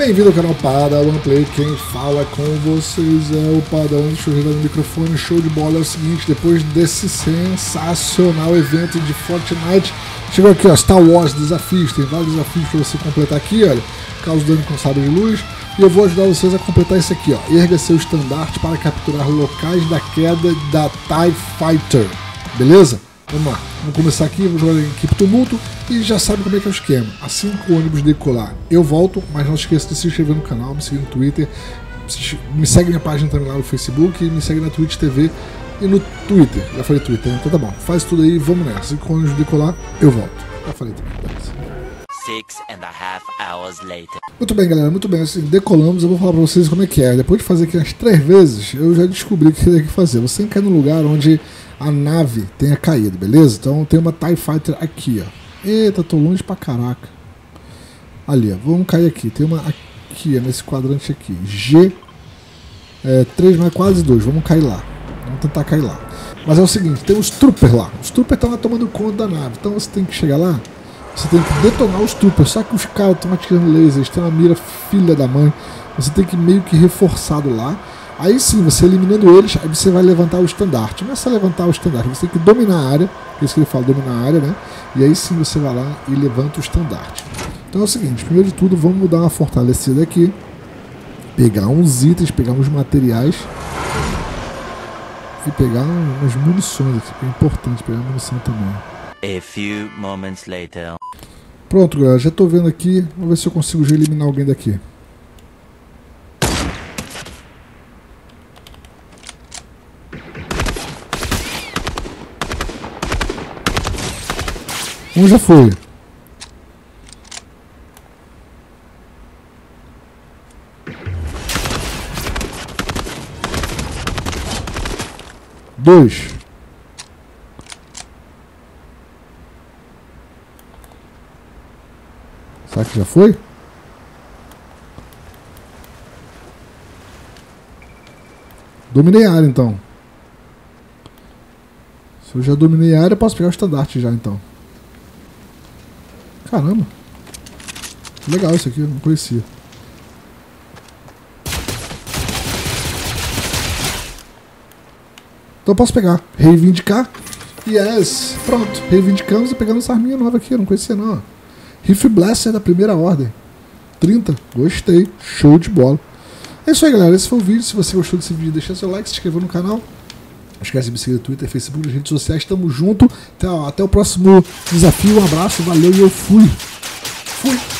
Bem-vindo ao canal Padawan Play, quem fala com vocês é o Padawan, deixa eu jogar no microfone, show de bola, é o seguinte, depois desse sensacional evento de Fortnite, chegou aqui ó, Star Wars Desafios, tem vários desafios para você completar aqui, olha, causa dano com sabre de luz, e eu vou ajudar vocês a completar esse aqui, ó, erga seu estandarte para capturar locais da queda da TIE Fighter, beleza? Vamos lá, vamos começar aqui, vamos jogar em equipe tumulto e já sabe como é que é o esquema. Assim que o ônibus decolar, eu volto, mas não esqueça de se inscrever no canal, me seguir no Twitter, me segue minha página também lá no Facebook, me segue na Twitch TV e no Twitter. Já falei Twitter, então tá bom. Faz tudo aí, vamos nessa. Assim que o ônibus decolar, eu volto. Já falei também, Six and a half hours later. Muito bem, galera, muito bem. Assim, decolamos, eu vou falar pra vocês como é que é. Depois de fazer aqui umas três vezes, eu já descobri o que tem que fazer. Você quer no lugar onde a nave tenha caído, beleza? Então tem uma TIE Fighter aqui, ó. Eita, tô longe pra caraca. Ali, ó. Vamos cair aqui. Tem uma aqui, nesse quadrante aqui. G. É, 3 mais quase 2. Vamos cair lá. Vamos tentar cair lá. Mas é o seguinte, tem os troopers lá. Os troopers estão lá tomando conta da nave. Então você tem que chegar lá. Você tem que detonar os troopers. Os caras estão atirando lasers. Tem uma mira filha da mãe. Você tem que meio que reforçado lá. Aí sim, você eliminando eles, aí você vai levantar o estandarte. Não é só levantar o estandarte, você tem que dominar a área, é isso que ele fala, dominar a área, né? E aí sim você vai lá e levanta o estandarte. Então é o seguinte, primeiro de tudo, vamos dar uma fortalecida aqui. Pegar uns itens, pegar uns materiais. E pegar umas munições aqui, é importante pegar munição também. A few moments later. Pronto, galera, já estou vendo aqui. Vamos ver se eu consigo já eliminar alguém daqui. Um já foi. Dois. Será que já foi? Dominei a área então. Se eu já dominei a área, posso pegar o estandarte já então. Caramba. Legal isso aqui, eu não conhecia. Então eu posso pegar, reivindicar. Yes, pronto, reivindicamos e pegamos essa arminha nova aqui, eu não conhecia não. Riff Blaster da primeira ordem. 30, gostei, show de bola. É isso aí galera, esse foi o vídeo. Se você gostou desse vídeo, deixa seu like, se inscreva no canal. Não esquece de me seguir no Twitter, Facebook, nas redes sociais. Tamo junto. Até, até o próximo desafio. Um abraço, valeu e eu fui. Fui.